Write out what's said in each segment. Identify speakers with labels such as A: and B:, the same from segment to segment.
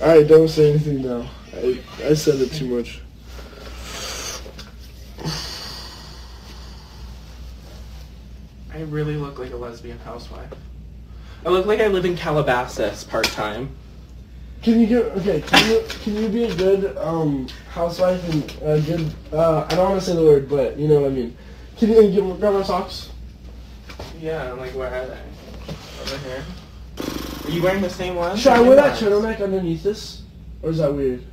A: Alright, don't say anything now. I, I said it too much.
B: I really look like a lesbian housewife. I look like I live in Calabasas part time.
A: Can you get okay? Can you can you be a good um housewife and a good uh I don't want to say the word, but you know what I mean. Can you give grab my socks?
B: Yeah, I'm like, where are they? Over here. Are you wearing the same one?
A: Should I wear that turtleneck underneath this, or is that weird?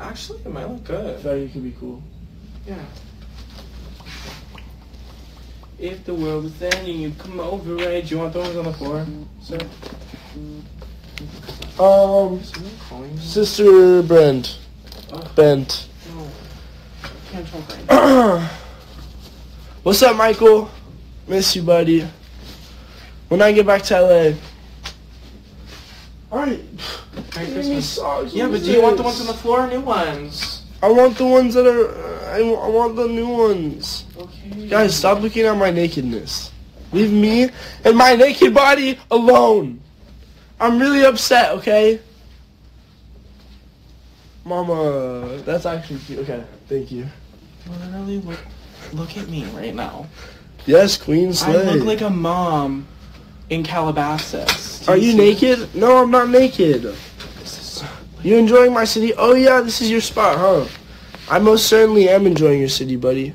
B: Actually, it might look
A: I
B: good.
A: feel like it could be cool.
B: Yeah. If the world was ending, you come over, right? Do you want those on the floor, sir?
A: Um,
B: Is someone calling me?
A: Sister Brent,
B: Oh,
A: Bent.
B: no. Can't talk.
A: What's up, Michael? Miss you, buddy. When I get back to LA. Alright.
B: Merry Christmas. Yeah, but do you want the ones on the floor or new ones?
A: I want the ones that are. Uh, I, I want the new ones.
B: Okay.
A: Guys, stop looking at my nakedness. Leave me and my naked body alone. I'm really upset, okay? Mama, that's actually cute. Okay, thank you.
B: Literally, look, look at me right now.
A: Yes, Queen Slay.
B: I look like a mom in Calabasas. Do
A: Are you
B: see
A: naked? No, I'm not naked.
B: This This is so
A: You enjoying my city? Oh yeah, this is your spot, huh? I most certainly am enjoying your city, buddy.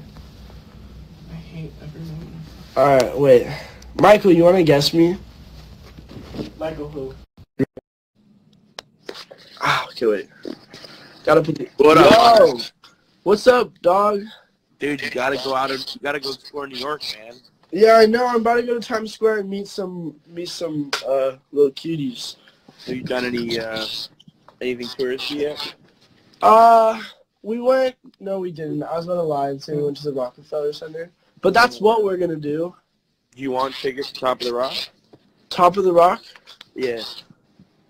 B: I hate everyone.
A: Alright, wait. Michael, you wanna guess me? Michael who? Ah, okay, wait. Gotta put the
C: What up?
A: Yo! What's up, dog?
C: Dude, you gotta go out and you gotta go explore New York, man.
A: Yeah, I know. I'm about to go to Times Square and meet some meet some uh little cuties.
C: Have you done any uh anything touristy yet?
A: Uh, we went. No, we didn't. I was about to lie and say we went to the Rockefeller Center, but that's what we're gonna do.
C: Do you want tickets to Top of the Rock?
A: Top of the Rock.
C: Yeah.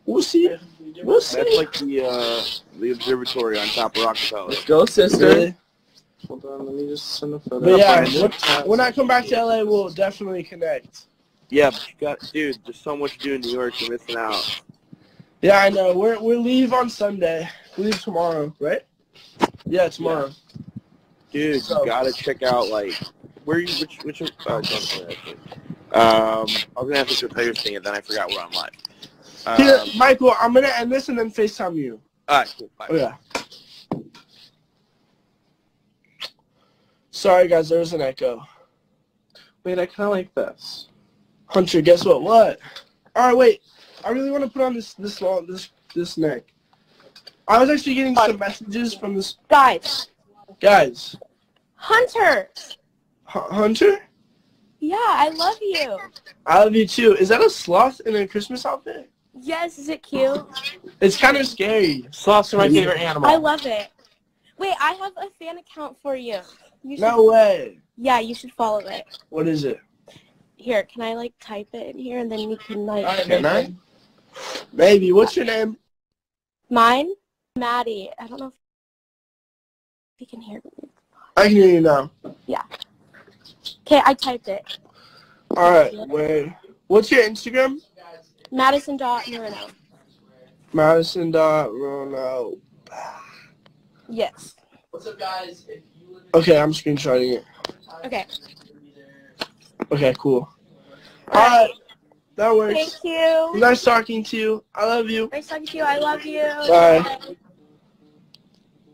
A: We'll see. We'll see.
C: That's like the uh the observatory on top of Rockefeller.
B: Let's go, sister.
A: Really?
B: Hold on, let me just send a photo.
A: But yeah,
C: Fine.
A: when, when I come back to LA, we'll definitely connect.
C: Yeah, but you got dude, there's so much to do in New York, you're missing out.
A: Yeah, I know. We're we leave on Sunday. We leave tomorrow, right? Yeah, tomorrow.
C: Dude,
A: So-
C: you gotta check out like where you which which uh, don't tell actually. Um I was gonna ask you to tell your thing and then I forgot we're on live.
A: Here,
C: Um,
A: Michael, I'm gonna end this and then FaceTime you.
C: alright, cool. Bye.
A: Oh yeah. Sorry guys, there was an echo.
B: Wait, I kind of like this.
A: Hunter, guess what? What? All right, wait. I really want to put on this this long this this neck. I was actually getting some messages from this
D: Guys,
A: guys.
D: Hunter.
A: H- Hunter,
D: Yeah, I love you.
A: I love you too. Is that a sloth in a Christmas outfit?
D: Yes, is it cute?
A: It's kind of scary.
B: Sloths are my favorite animal.
D: I love it. Wait, I have a fan account for you. You should,
A: No way.
D: Yeah, you should follow it.
A: What is it?
D: Here, can I like type it in here and then you can like
A: All right,
C: Can I?
A: maybe. Maybe. What's your name?
D: mine? Maddie. I don't know if you can hear me.
A: I can hear you now. Yeah.
D: Okay, I typed it.
A: All right. Wait. What's your Instagram?
D: Madison dot Marino.
A: Madison dot Rono.
D: Yes.
B: What's up, guys? If you live
A: Okay, I'm screenshotting it.
D: Okay.
A: Okay, cool. All right. That works.
D: Thank you.
A: Nice talking to you. I love you.
D: Nice talking to you. I love you.
A: Bye.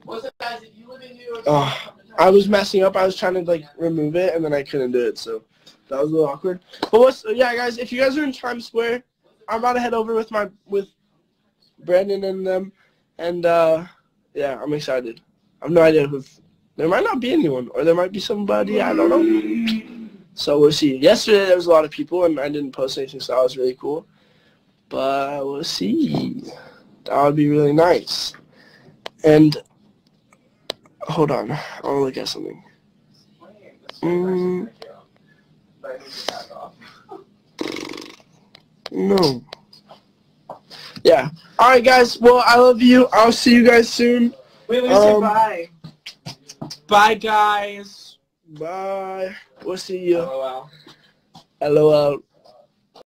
B: What's up, guys? You live in New York,
A: Oh, I was messing up. I was trying to like remove it, and then I couldn't do it. So that was a little awkward. But what's yeah, guys? If you guys are in Times Square, I'm about to head over with my with Brandon and them, and uh yeah, I'm excited. I have no idea who. There might not be anyone, or there might be somebody. I don't know. So we'll see. Yesterday there was a lot of people, and I didn't post anything, so that was really cool. But we'll see. That would be really nice. And hold on, I want to look at something. Mm, no. Yeah. All right, guys. Well, I love you. I'll see you guys soon.
B: Wait, let me say
A: Um,
B: bye. Bye, guys.
A: Bye. We'll see you.
B: LOL.
A: LOL.